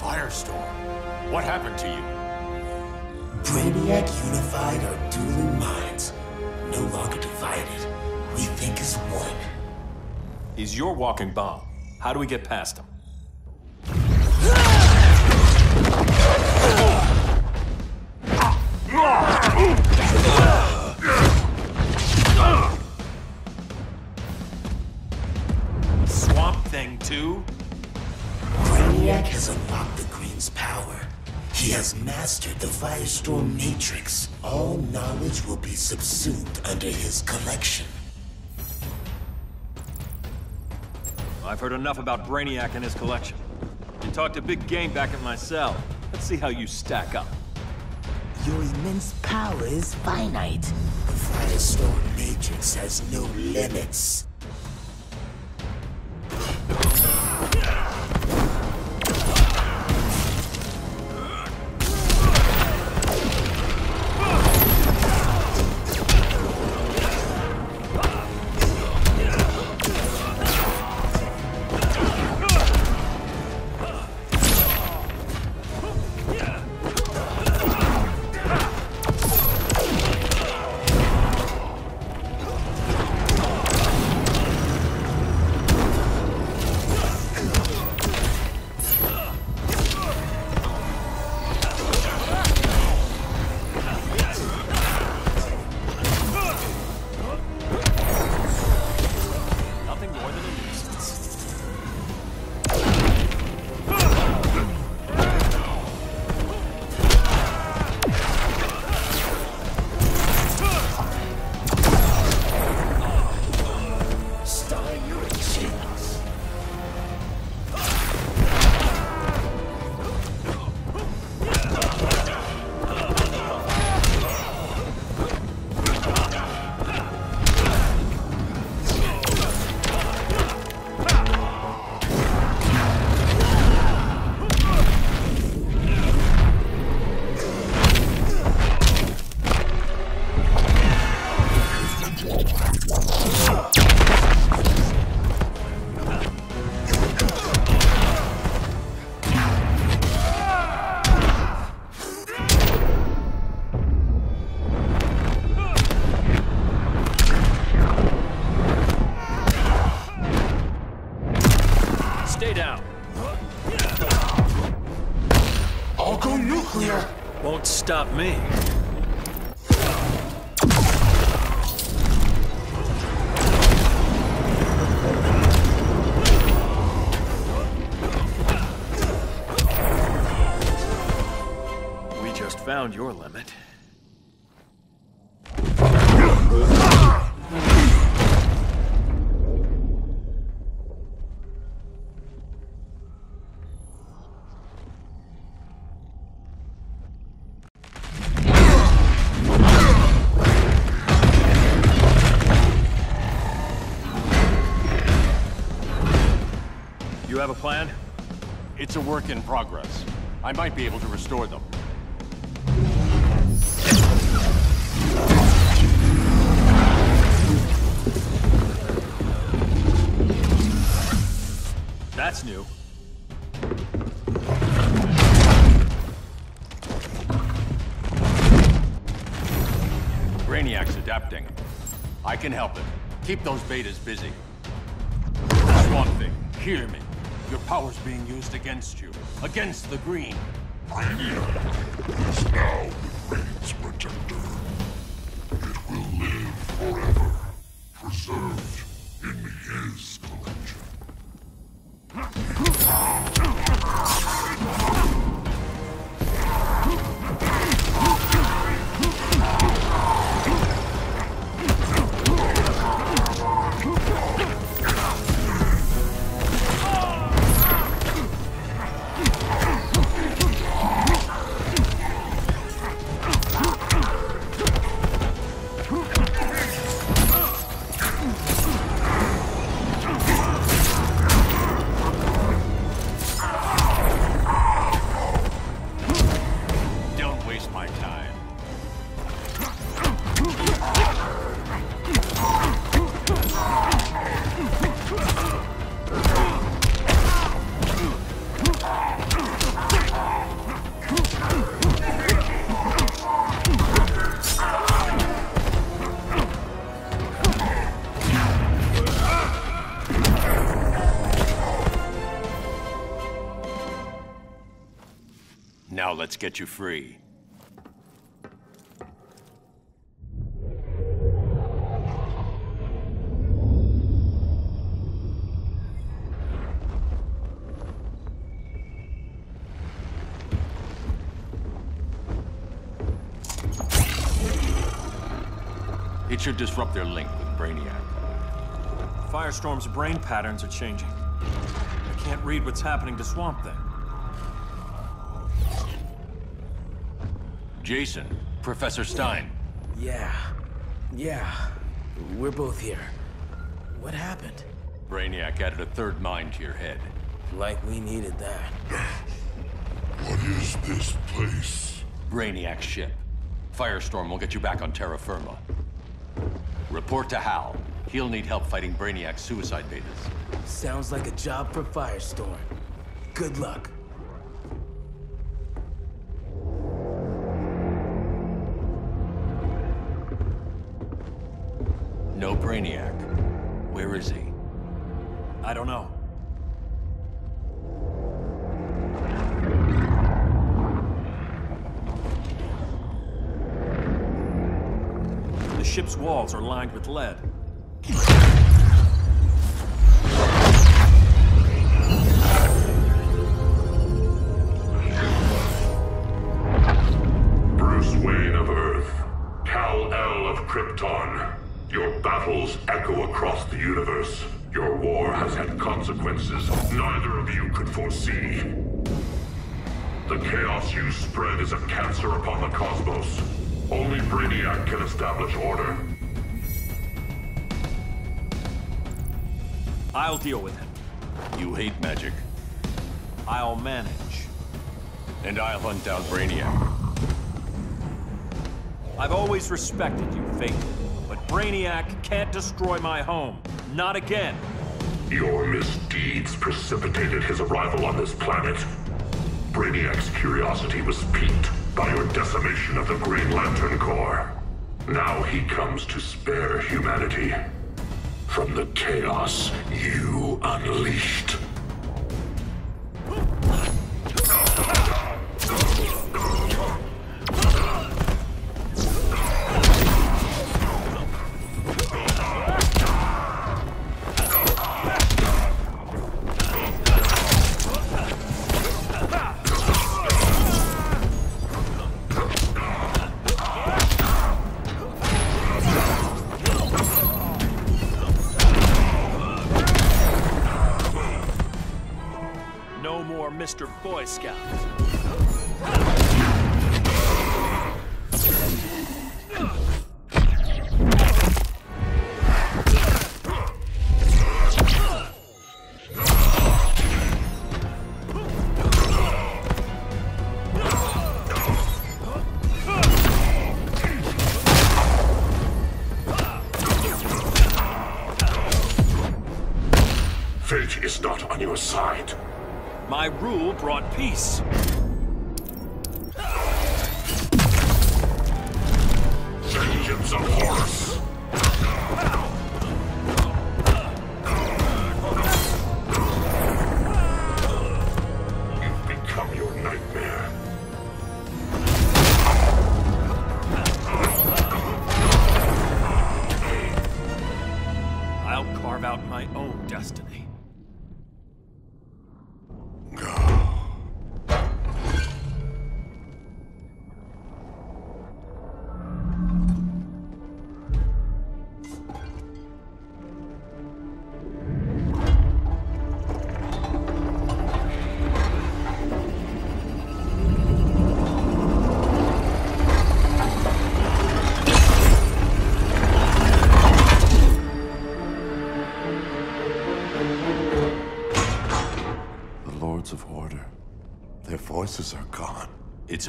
Firestorm, what happened to you? Brainiac unified our dueling minds. No longer divided. We think as one. He's your walking bomb. How do we get past him? Swamp Thing 2? Brainiac has unlocked the Green's power. He has mastered the Firestorm Matrix. All knowledge will be subsumed under his collection. I've heard enough about Brainiac and his collection. You talked a big game back at my cell. Let's see how you stack up. Your immense power is finite. The Firestorm Matrix has no limits. Found your limit. You have a plan? It's a work in progress. I might be able to restore them. That's new. Brainiac's adapting. I can help him. Keep those betas busy. Swamp Thing, hear me. Your power's being used against you. Against the Green. Brainiac is now the Green's protector. It will live forever, preserved in his collection. Come on. Let's get you free. It should disrupt their link with Brainiac. Firestorm's brain patterns are changing. I can't read what's happening to Swamp Thing. Jason, Professor Stein. Yeah. Yeah. We're both here. What happened? Brainiac added a third mind to your head. Like we needed that. What is this place? Brainiac's ship. Firestorm will get you back on terra firma. Report to Hal. He'll need help fighting Brainiac's suicide betas. Sounds like a job for Firestorm. Good luck. Brainiac. Where is he? I don't know. The ship's walls are lined with lead. Bruce Wayne of Earth, Kal-El of Krypton. Your battles echo across the universe. Your war has had consequences neither of you could foresee. The chaos you spread is a cancer upon the cosmos. Only Brainiac can establish order. I'll deal with him. You hate magic. I'll manage. And I'll hunt down Brainiac. I've always respected you, Fate. Brainiac can't destroy my home. Not again. Your misdeeds precipitated his arrival on this planet. Brainiac's curiosity was piqued by your decimation of the Green Lantern Corps. Now he comes to spare humanity from the chaos you unleashed.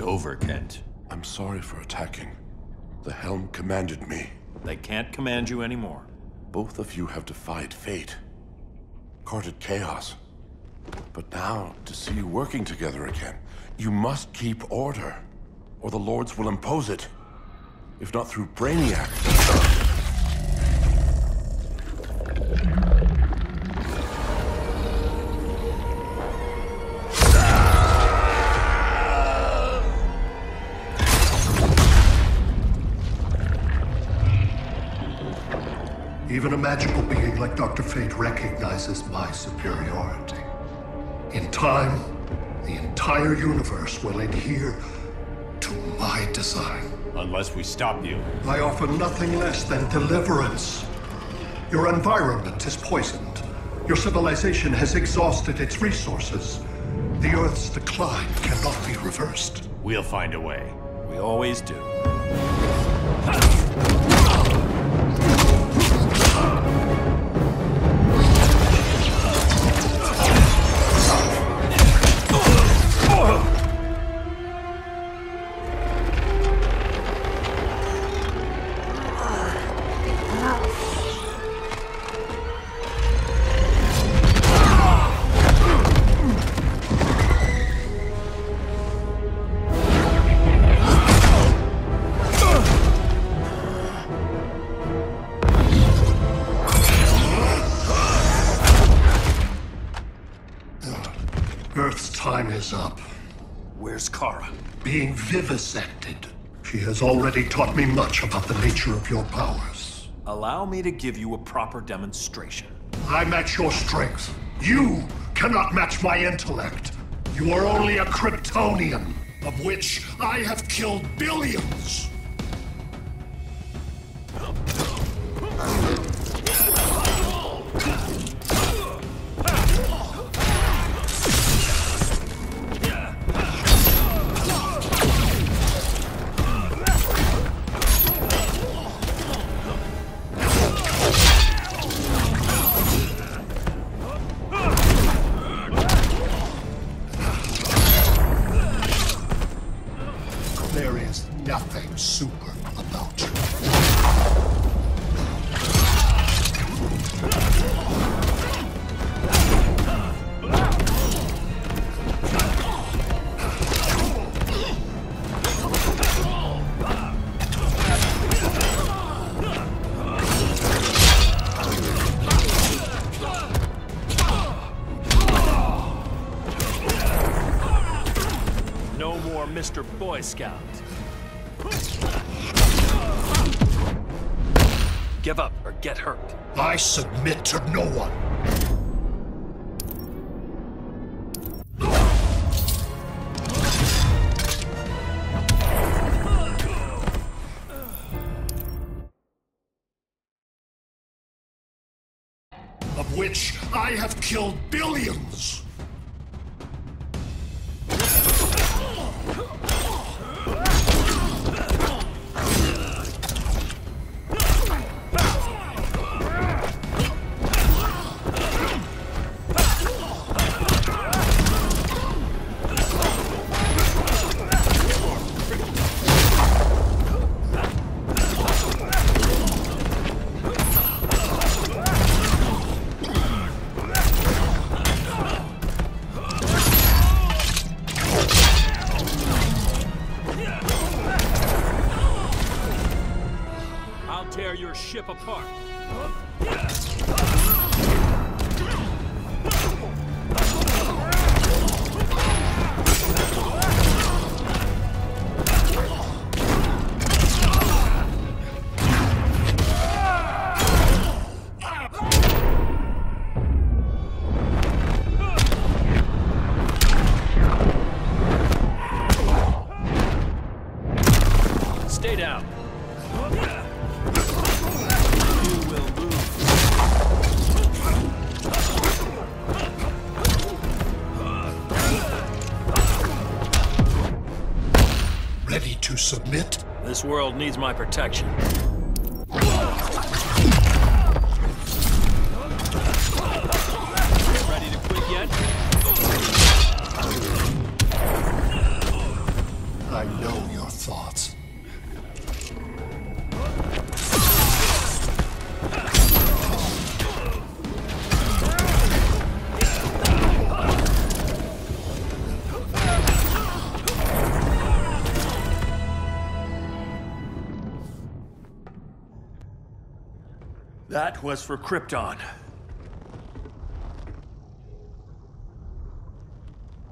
Over, Kent. I'm sorry for attacking. The Helm commanded me. They can't command you anymore. Both of you have defied fate, courted chaos. But now, to see you working together again, you must keep order, or the Lords will impose it. If not through Brainiac. Magical being like Dr. Fate recognizes my superiority. In time, the entire universe will adhere to my design. Unless we stop you. I offer nothing less than deliverance. Your environment is poisoned. Your civilization has exhausted its resources. The Earth's decline cannot be reversed. We'll find a way. We always do. Vivisected. She has already taught me much about the nature of your powers. Allow me to give you a proper demonstration. I match your strength. You cannot match my intellect. You are only a Kryptonian, of which I have killed billions. I submit to no one. Of which I have killed billions. World needs my protection. Was for Krypton.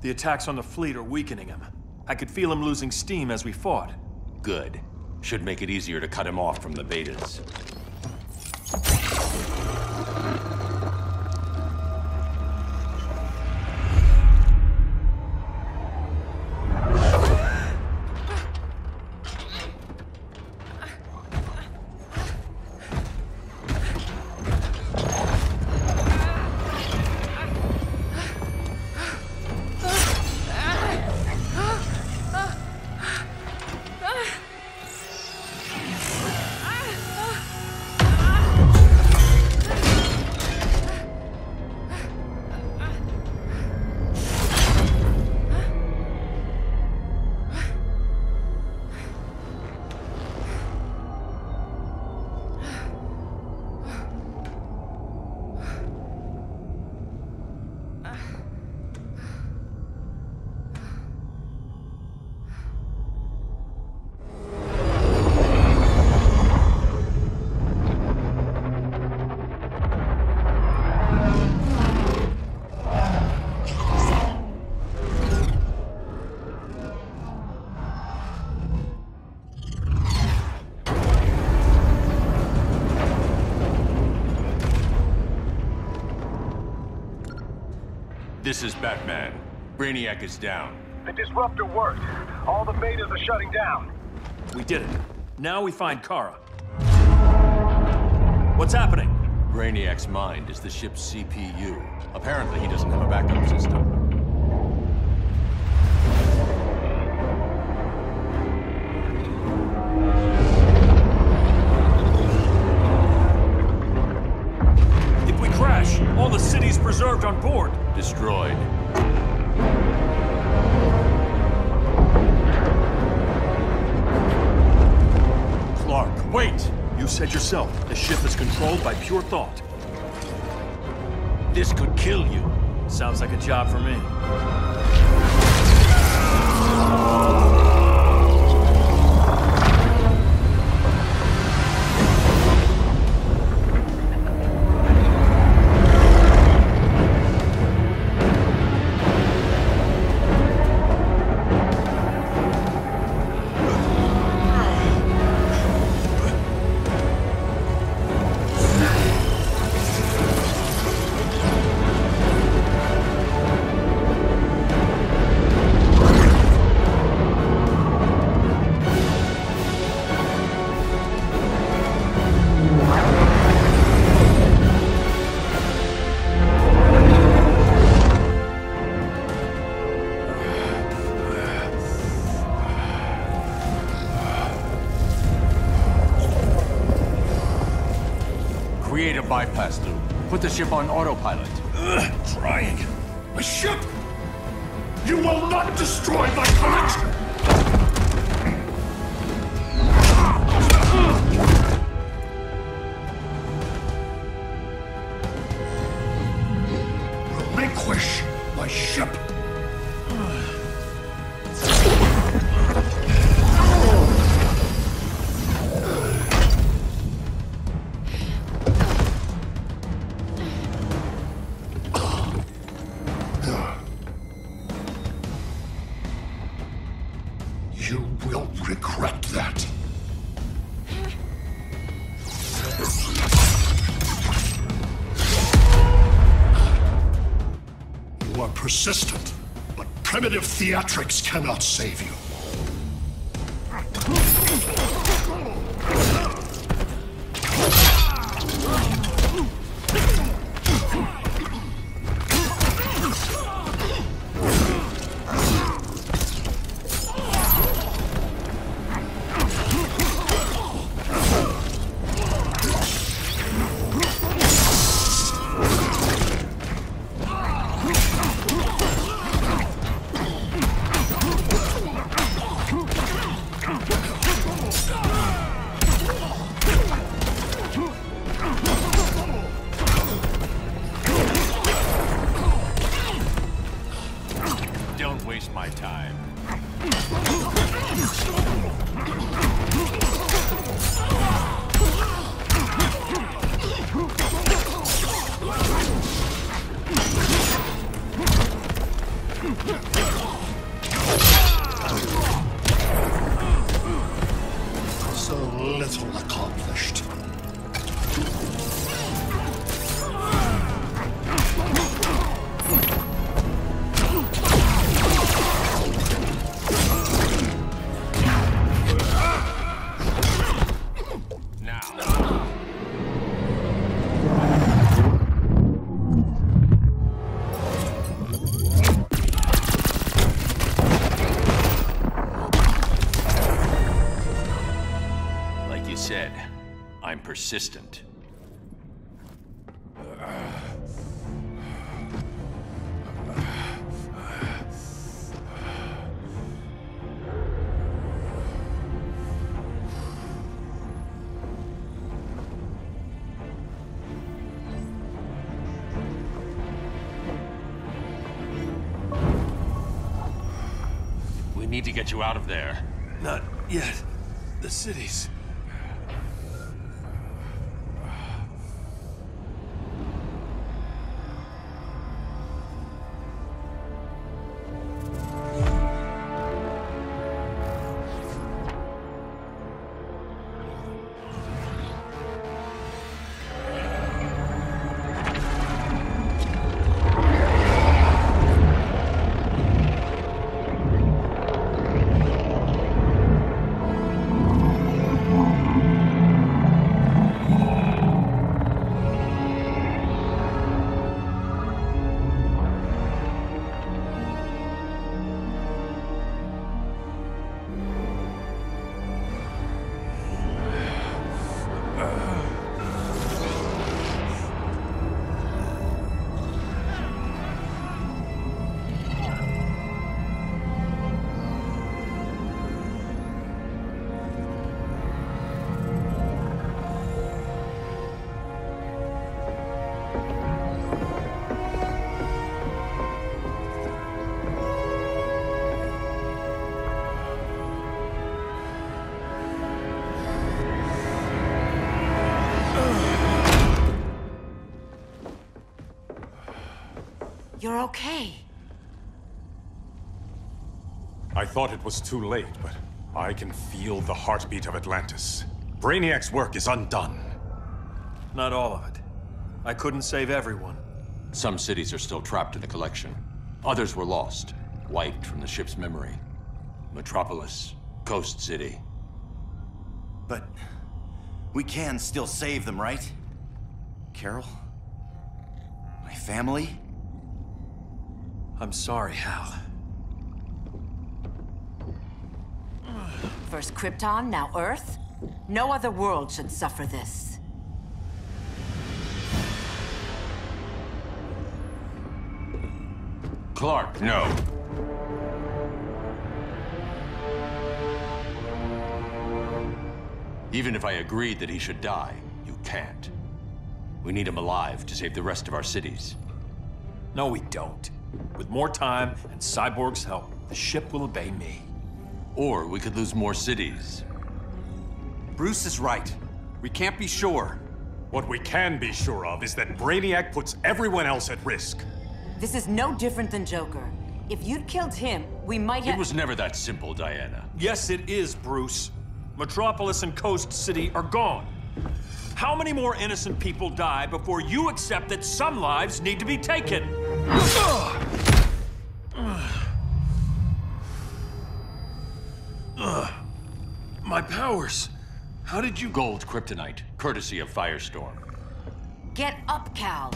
The attacks on the fleet are weakening him. I could feel him losing steam as we fought. Good. Should make it easier to cut him off from the betas. This is Batman. Brainiac is down. The disruptor worked. All the betas are shutting down. We did it. Now we find Kara. What's happening? Brainiac's mind is the ship's CPU. Apparently he doesn't have a backup system. Yourself, the ship is controlled by pure thought. This could kill you. Sounds like a job for me. Ship on autopilot. Trying. A ship! You will not destroy my collection! Relinquish my ship! Theatrics cannot save you. We need to get you out of there. Not yet. The city's. You're okay. I thought it was too late, but I can feel the heartbeat of Atlantis. Brainiac's work is undone. Not all of it. I couldn't save everyone. Some cities are still trapped in the collection. Others were lost, wiped from the ship's memory. Metropolis, Coast City. But we can still save them, right? Carol? My family? I'm sorry, Hal. First Krypton, now Earth? No other world should suffer this. Clark, no. Even if I agreed that he should die, you can't. We need him alive to save the rest of our cities. No, we don't. With more time and Cyborg's help, the ship will obey me. Or we could lose more cities. Bruce is right. We can't be sure. What we can be sure of is that Brainiac puts everyone else at risk. This is no different than Joker. If you'd killed him, we might have- It was never that simple, Diana. Yes, it is, Bruce. Metropolis and Coast City are gone. How many more innocent people die before you accept that some lives need to be taken? My powers. How did you... Gold kryptonite, courtesy of Firestorm. Get up, Kal.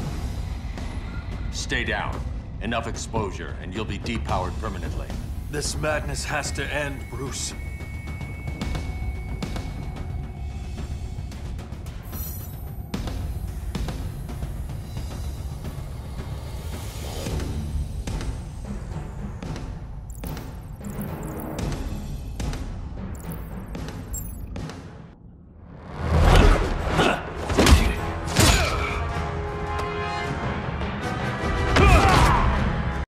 Stay down. Enough exposure, and you'll be depowered permanently. This madness has to end, Bruce.